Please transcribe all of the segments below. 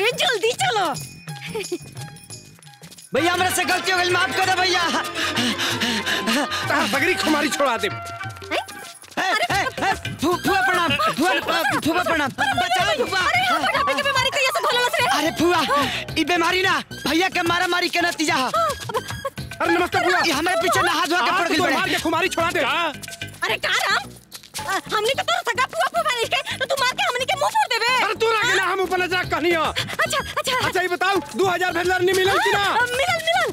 रे जल्दी चलो भैया हमरा से गलती हो गई माफ़ कर दे भैया। बगरी खुमारी छोड़ा दे। ए, ए, ए, फू- फूफा प्रणाम फूफा प्रणाम। बचाओ अरे फूआ। ई बीमारी ना भैया के मारा मारी के नतीजा है। अरे नमस्ते बुआ ये हमारे पीछे नहा धोआ के पड़ तो गई मार के खुमारी छोड़ा दे। अरे का राम हमने तो तोरा सगा पुआ पुआ नहीं के तो तू मार के हमने के मुँह फोड़ देबे अरे तू रह गेला हम ऊपर नज़र कहनी हो। अच्छा अच्छा। अच्छा ये बताओ 2000 भेजलर नहीं मिलल कि ना? मिलल मिलल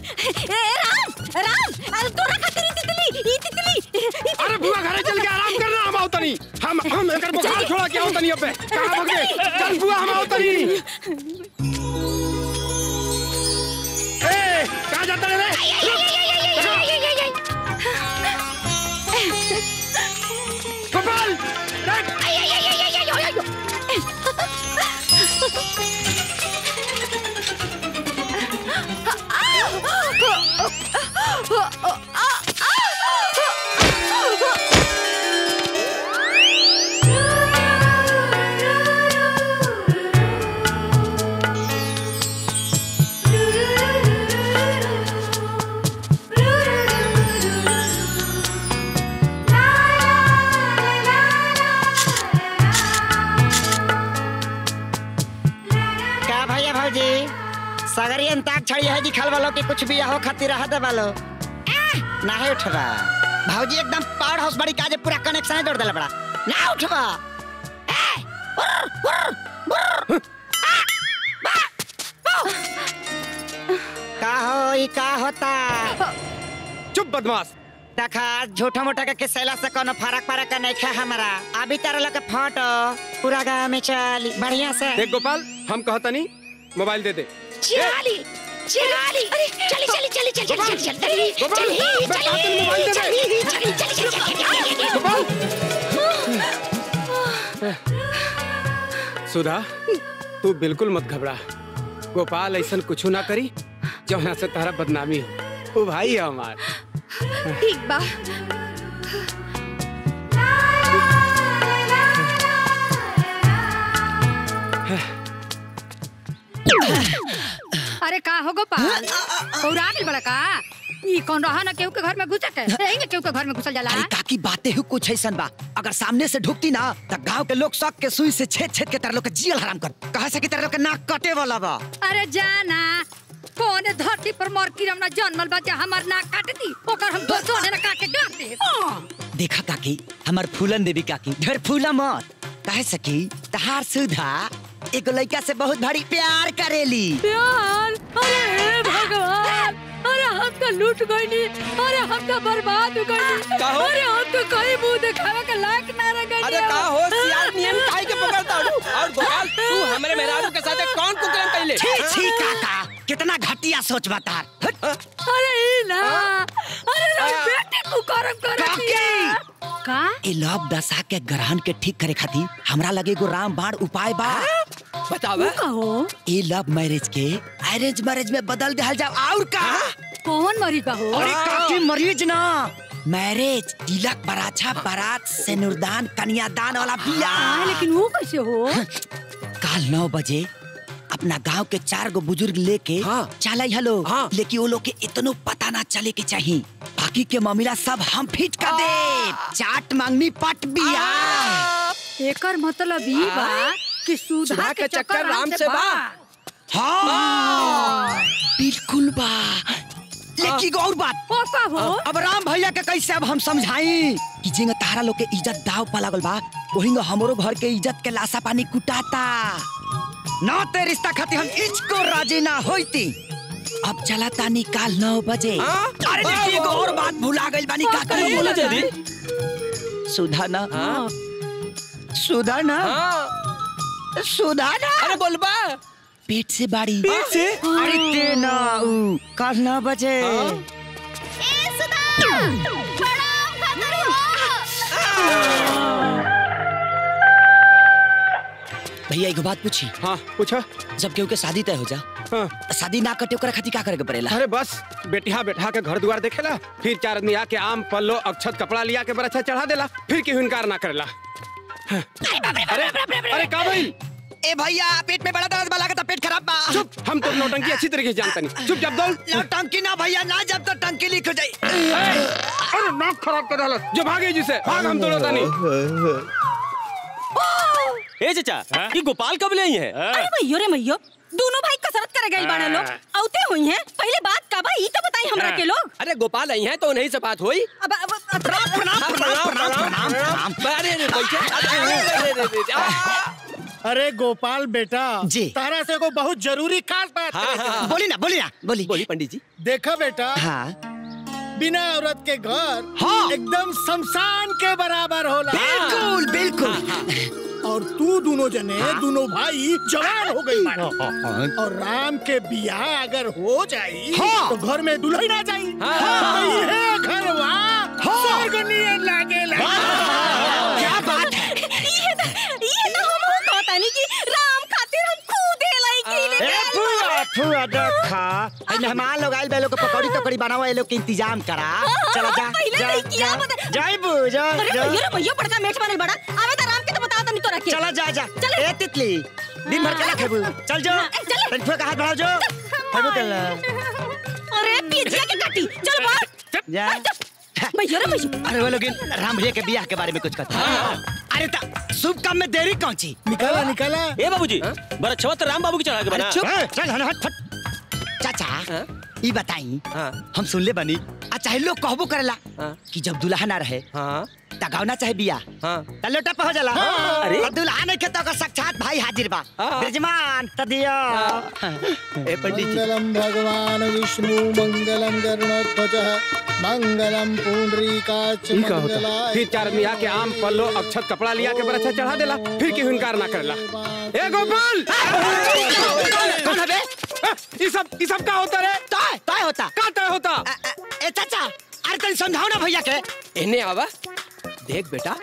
ए राम राम। अरे तोरा खातिर ई तितली ई तितली। ई तितली। अरे बुआ घरे चल के आराम करना हम आवतनी हम हम एकर बुखार छोड़ा के आवतनी अबे कहाँ भग गए? चल बुआ हम आवतनी सगरी अंताक छड़ी है दिखल वालो कि कुछ भी हो खातिर रह दे वालो नहीं उठबा। भौजी एकदम पावर हाउस बड़ी काजे पूरा कनेक्शन है जोड़ देला बड़ा। ना बा। का हो ई का होता चुप बदमाश। देखा झूठा मोटा के किसेला से कोनो फरक फरक का नहीं खा हमारा। अभी तारा लोग के फ़ोटो। पूरा गाँव में चली। बढ़िया से। देख गोपाल हम कहतनी मोबाइल दे दे। चिराली चिराली अरे चली चली चली चली चली चली चली चली हूँ। चली चली चली चली सुधा तू बिल्कुल मत घबरा गोपाल ऐसा कुछ ना करी जौना से तारा बदनामी हो वो भाई है हमार ठीक बा अरे का हो गोपाल? पौरा गेल बड़ा का ई कौन रहा ना केहू के घर में घुस के यही ना केहू के घर में घुसल जाला। अरे काकी बातें हो कुछ ऐसा बा। अगर सामने से ढुकती ना तो गाँव के लोग शौक के सुई से छेद छेद के तेरे लोग के जियल हराम कर। कहा से कि तेरे लोग के नाक कटे वाला बा? अरे जाना कौन धरती पर मोर किरम ना जन्मल बा जे हमर नाक काट दी ओकर हम दोसो ने काट के गाड़ दे देखा काकी हमार फूलन देवी काकी ढेर फूला मत कहे सकी तहार सुधा एगो लड़का से बहुत भारी प्यार करेली। प्यार? हे लूट गईनी अरे हम तो बर्बाद हो हो? अरे हम तो कहीं मुँह दिखावे के लायक ना रह गईनी अरे का हो? सियार नियम काहे के पकड़ता हूँ। और गोपाल तू हमरे मेहरारू के साथ कौन कुकरम कैले छी छी काका कितना घटिया सोच बता। अरे ई ना। अरे रे बेटे मुकरम कर का? ए लव दशा के ग्रहण के ठीक करे खातिर हमरा लगे एगो राम बाण उपाय बा। बतावा कहो? ए लव मैरिज के अरेंज मैरिज में बदल दिया जाओ और का। कौन मरी कहो अरे काकी मरीज़ ना मैरिज तिलक बराछा बारात सिनुरदान कन्यादान वाला हाँ, बियाह लेकिन वो कैसे हो? काल नौ बजे अपना गाँव के चार गो बुज़ुर्ग लेके हाँ। चल हेलो हाँ। लेकिन वो लोग के इतनो पता ना चले के चाहिए बाकी के मामला सब हम फिट कर दे। चाट मांगनी पट बिया। एकर मतलब ई बा कि सुधा सुधा के चक्कर राम से बा। हाँ। बिल्कुल बा। लेकिन एगो और बात? का हो? अब राम भैया के कैसे अब हम समझाई? कि जिंग तारा लोग के इज़्ज़त दाव पा लागल बा वही हमरो घर के इज़्ज़त के लाशा पानी कुटाता। ना ते रिश्ता खातिर हम इचको राज़ी ना होती अब चला तानी काल नौ बजे। हाँ? अरे देखिए एगो और बात भुला गइल बानी का करी बोला जल्दी। सुधा ना हाँ? सुधा ना हाँ? सुधा ना अरे बोलबा पेट से बाड़ी पेट से? अरे ते ना उ, काल नौ बजे भैया एगो बात पूछी हाँ पूछो जब केहू के शादी तय हो जा हाँ तो शादी ना कटे ओकरा खातिर का करे के पड़ेला अरे बस बेटिया बैठा के घर द्वार देखेला फिर चार आदमी आके आम पल्लो अक्षत कपड़ा लिया के बरछा चढ़ा देला फिर केहू इनकार ना करेला हाँ। अरे अरे का भाई ए भैया पेट में बड़ा दर्द वाला का पेट खराब बा चुप हम तो नौटंकी अच्छी तरीके से जानता नहीं चुप जब दौड़ ना टंकी ना भैया ना जब तक टंकी लीक हो जाई अरे नाक खराब कर डाला जो भागे जिसे भाग हम तो लोटा नहीं ए चाचा ये गोपाल कब ले आई है अरे भैयो रे भैयो दोनों भाई कसरत करे गए बाड़े लोग औते हुई हैं पहले बात का भाई तो बताई हमरा के लोग अरे गोपाल आई है तो उन्हीं से बात हुई अब प्रणाम प्रणाम प्रणाम प्रणाम प्रणाम अरे रे बैठे अरे, गोपाल बेटा जी। तारा से को बहुत ज़रूरी खास बात हाँ, हाँ, बोली ना बोली ना बोली बोली पंडित जी देखा बेटा हाँ बिना औरत के घर हाँ। एकदम शमशान के बराबर होला बिल्कुल बिल्कुल हाँ। और तू दोनों जने हाँ। दोनों भाई जवान हो गई और राम के बियाह अगर हो जाई हाँ। तो घर में दुल्हन आ जाई हाँ। तो ये घरवा स्वर्ग नियन मेहमान लोग बे लोग के पकौड़ी तकौड़ी बनाओ ये लोग के इंतज़ाम करा। चलो जा पहले जा जा बता- जाई बू जा अरे जा। भैयो बड़का मेट बनल बड़ा। आवे तो राम के तो बता नहीं तो रखे। चला जा जा। ए तितली दिन भर केला खेबू। चल जो। चल। का हाथ बढ़ाओ जो। खेबू केला अरे पिजिया के काटी। चल बाहर। जा। भैयो रे भैयो। अरे वो लोग राम भैया के बियाह के बारे में कुछ कहते अरे ता शुभ काम में देरी कौन सी? निकाला निकाला। ए बाबूजी बड़ा अच्छा तो राम बाबू की चढ़ा के बना। चल हट फट चाचा हाँ? ई बताई। हाँ। हम सुनले बनी। आ चाहे लोग कहबो करेला हाँ। कि जब दुल्हा ना रहे हाँ। ता गावना चाहे बिया। हाँ। ता लोटा पे हो। जाला अरे। और दुल्हा नहीं खेतो का साक्षात भाई हाजिर बा। हाँ। ब्रजमान त दियो। ए पंडित जी। मंगलम भगवान विष्णु मंगलम गरुणध्वज मंगलम पुंडरीकाच ठीक होता फिर चार आदमी आके आम पल्लो अक्षत कपड़ा लिया के बरछा चढ़ा देला फिर की इनकार ना करला। ए गोपाल! कौन है बे? ई सब सब का होता रे? तय तय होता। का तय होता? अ, अ, ए चाचा अरे तनी समझाओ ना भैया के। इन्हें आवा देख बेटा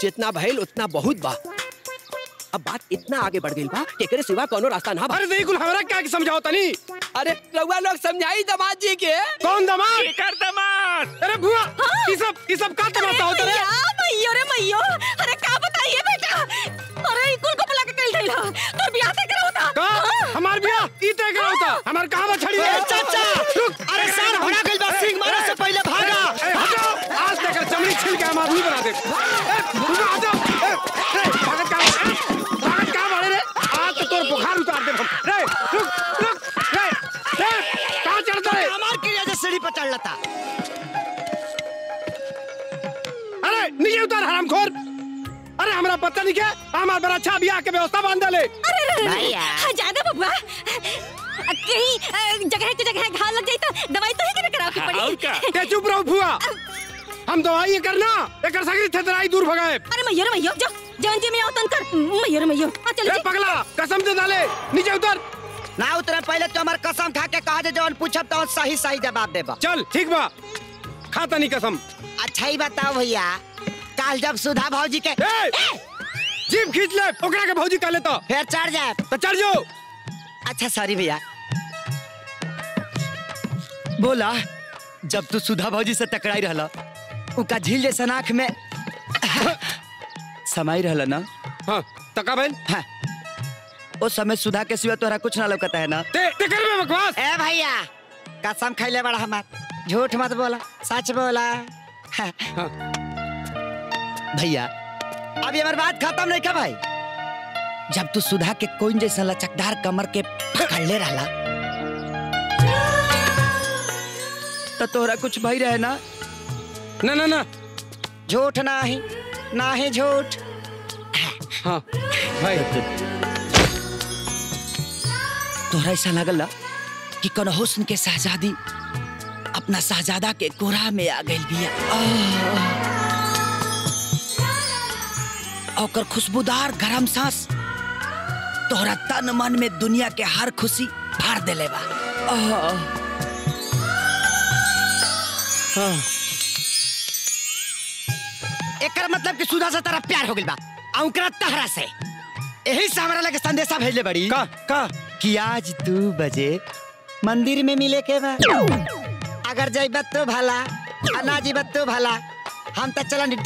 जितना भइल उतना बहुत बा। अब बात इतना आगे बढ़ गई बा कि एकरे सिवा कोनो रास्ता ना बा। अरे देखो हमरा क्या के समझाओ तनी? अरे रउआ लोग समझाई दामाद जी के। कौन दमाद? कर दमाद। अरे भुआ ई सब ई सब का तमाशा होता रे? भैया भैयो रे भैयो। अरे का बताइए रुक रुक रे रे चढ़ता है हमार क्रिया से सीढ़ी पर चढ़ लता अरे नीचे उतार हरामखोर। अरे हमरा पता नहीं क्या हमार बड़ा अच्छा बियाह के व्यवस्था बाँध ले अरे भैया। हाँ, ज़्यादा बबुआ कहीं जगह के जगह घाव लग जाई तो दवाई तो ही करे कराओ की? पड़ी ते चुप रहो भुआ। हम दवाई ये करना एकर सगरी थेतराई दूर भगाए अरे मैयो रे मैयो जो जवन जी में आओ तन कर। मैयो रे मैयो चल पगला कसम दे डाले नीचे उतर। ना उतरे पहले तो हमार कसम खा के कहा जे जवन पूछब तो सही सही जवाब देबा। चल ठीक बा। खाता नहीं कसम। अच्छा ही बताओ भैया काल जब सुधा भौजी के जीप खींच ले ओकरा के भौजी का लेता फिर चढ़ जाए। तो चढ़ जाओ। अच्छा सॉरी भैया। बोला जब तू सुधा भौजी से टकराई रहला उका झील जैसा आँख में समाई रहला ना? हाँ तका बहन हाँ। उस समय सुधा के सिवा तोरा कुछ ना लौकता है ना? ते ते कर में बकवास। ए भैया कसम खैले बड़ा हमार झूठ मत बोला सच बोला। हाँ। हाँ। भैया अभी हमारी बात खत्म नहीं का भाई जब तू सुधा के कोइन जैसा लचकदार कमर के पकड़ ले रहला। तो तोहरा कुछ भई रहे ना? ना ना ना। झूठ ना ही ना ही झूठ। हाँ भाई। तोहरा ऐसा लगल कि कौन हुस्न के शहजादी अपना शहजादा के कोरा में आ गई बिया। ओकर खुशबूदार गरम सांस तोहरा तन मन में दुनिया के हर खुशी भर देले बा। एकर मतलब कि सुधा से तरफ़ प्यार हो गइल बा, आ ओकरा तहरा से यही से हमरा लगे संदेशा भेजले बड़ी का का कि आज दू बजे मंदिर में मिले के बा। अगर जइबत तो भला ना जइबत तो भला, हम तो चलन।